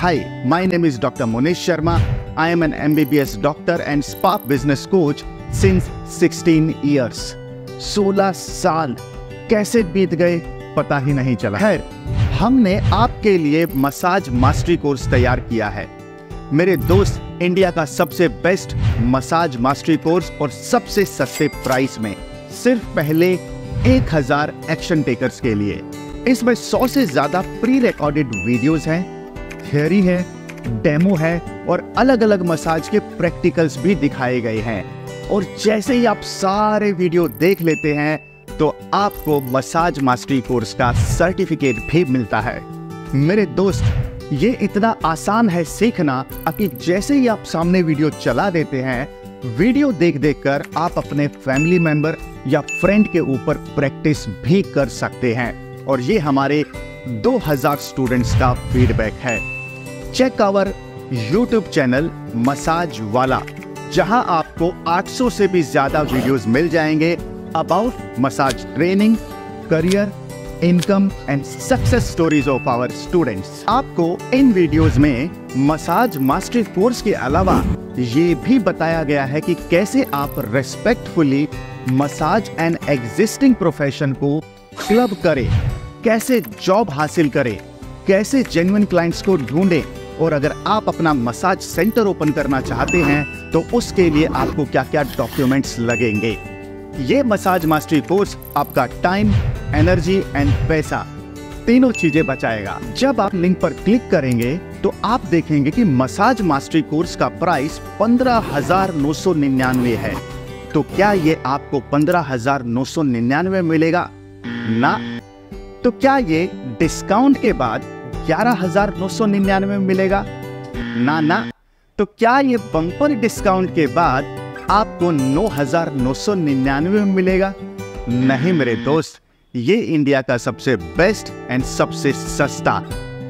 Hi, my name is Dr. Monish Sharma. I am an MBBS doctor and Spark business coach since 16 years. 16 साल कैसे बीत गए पता ही नहीं चला खैर हमने आपके लिए मसाज मास्टरी कोर्स तैयार किया है मेरे दोस्त इंडिया का सबसे बेस्ट मसाज मास्टरी कोर्स और सबसे सस्ते प्राइस में सिर्फ़ पहले 1000 एक्शन टेकर्स के लिए इसमें 100 से ज़्यादा प्री रिकॉर्डेड वीडियोस हैं थियोरी है, डेमो है और अलग अलग मसाज के प्रैक्टिकल्स भी दिखाए गए हैं। और जैसे ही आप सारे वीडियो देख लेते हैं तो आपको मसाज मास्टरी कोर्स का सर्टिफिकेट भी मिलता है। मेरे दोस्त, ये इतना आसान है सीखना कि जैसे ही आप सामने वीडियो चला देते हैं, वीडियो देख देख कर आप अपने फैमिली मेंबर या फ्रेंड के ऊपर प्रैक्टिस भी कर सकते हैं। और ये हमारे 2000 स्टूडेंट्स का फीडबैक है। Check our YouTube channel massage वाला जहाँ आपको 800 से भी ज़्यादा वीडियोस मिल जाएँगे about massage training career income and success stories of our students आपको इन वीडियोस में मसाज मास्टरी कोर्स के अलावा ये भी बताया गया है कि कैसे आप respectfully massage and existing profession को क्लब करें, कैसे जॉब हासिल करें, कैसे जेन्युइन क्लाइंट्स को ढूंढें और अगर आप अपना मसाज सेंटर ओपन करना चाहते हैं तो उसके लिए आपको क्या क्या डॉक्यूमेंट्स लगेंगे? ये मसाज मास्टरी कोर्स आपका टाइम, एनर्जी एंड पैसा तीनों चीज़ें बचाएगा। जब आप लिंक पर क्लिक करेंगे तो आप देखेंगे कि मसाज मास्टरी कोर्स का प्राइस पंद्रह है। तो क्या ये आपको पंद्रह मिलेगा? ना। तो क्या ये डिस्काउंट के बाद ग्यारह हज़ार नौ सौ निन्यानवे में मिलेगा। ना ना। तो क्या ये बम्पर डिस्काउंट के बाद आपको नौ हज़ार नौ सौ निन्यानवे में मिलेगा? नहीं मेरे दोस्त, ये इंडिया का सबसे बेस्ट एंड सबसे सस्ता।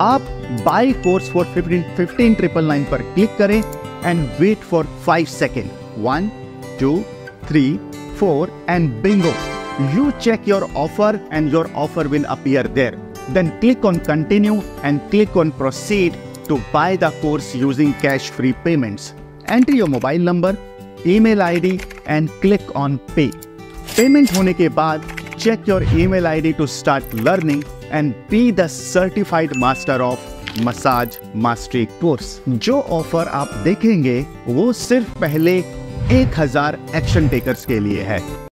आप buy course for fifteen fifteen triple nine पर क्लिक करें and wait for five second. One, two, three, four and bingo. You check your offer and your offer will appear there. Then click on continue and click on proceed to buy the course using cash free payments. Enter your mobile number, email ID and click on pay. Payment होने के बाद check your email ID to start learning and be the certified master of massage mastery course जो offer आप देखेंगे वो सिर्फ़ पहले 1000 action takers के लिए है